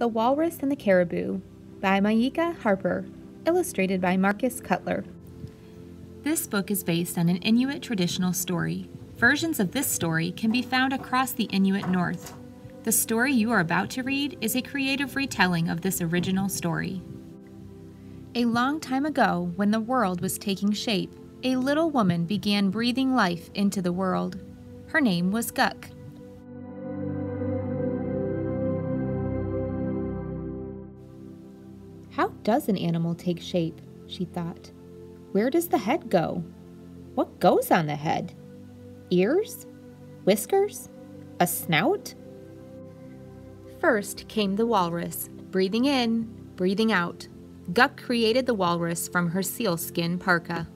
The Walrus and the Caribou by Maika Harper, illustrated by Marcus Cutler. This book is based on an Inuit traditional story. Versions of this story can be found across the Inuit North. The story you are about to read is a creative retelling of this original story. A long time ago, when the world was taking shape, a little woman began breathing life into the world. Her name was Guk. How does an animal take shape? she thought. Where does the head go? What goes on the head? Ears? Whiskers? A snout? First came the walrus, breathing in, breathing out. Guk created the walrus from her sealskin parka.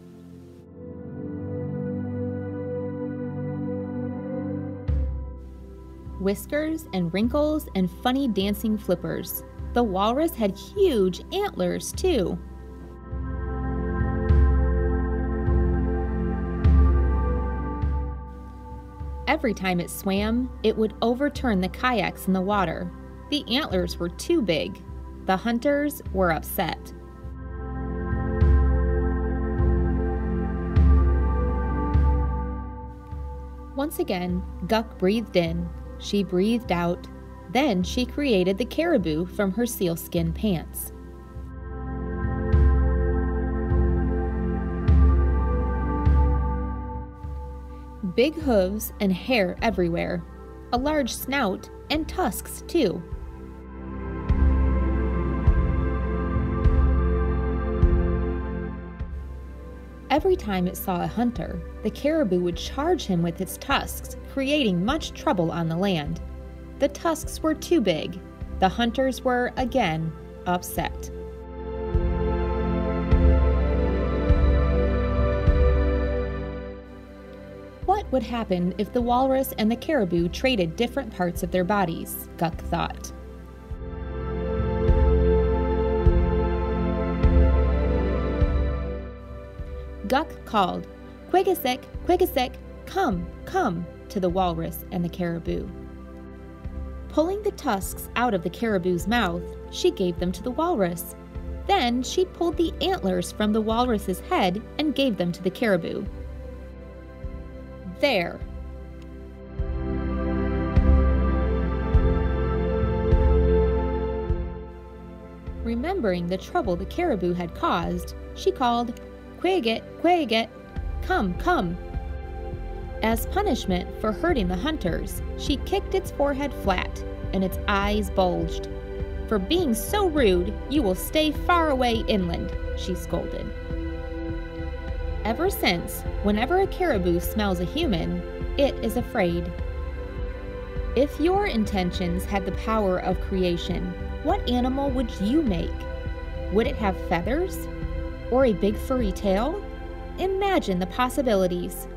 Whiskers and wrinkles and funny dancing flippers. The walrus had huge antlers, too. Every time it swam, it would overturn the kayaks in the water. The antlers were too big. The hunters were upset. Once again, Guk breathed in. She breathed out. Then she created the caribou from her sealskin pants. Big hooves and hair everywhere, a large snout, and tusks too. Every time it saw a hunter, the caribou would charge him with its tusks, creating much trouble on the land. The tusks were too big. The hunters were, again, upset. What would happen if the walrus and the caribou traded different parts of their bodies? Guk thought. Guk called, Quigasik, Quigasik, come, come, to the walrus and the caribou. Pulling the tusks out of the caribou's mouth, she gave them to the walrus. Then she pulled the antlers from the walrus's head and gave them to the caribou. There. Remembering the trouble the caribou had caused, she called, Quaget, Quaget, come, come. As punishment for hurting the hunters, she kicked its forehead flat and its eyes bulged. For being so rude, you will stay far away inland, she scolded. Ever since, whenever a caribou smells a human, it is afraid. If your intentions had the power of creation, what animal would you make? Would it have feathers? Or a big furry tail? Imagine the possibilities.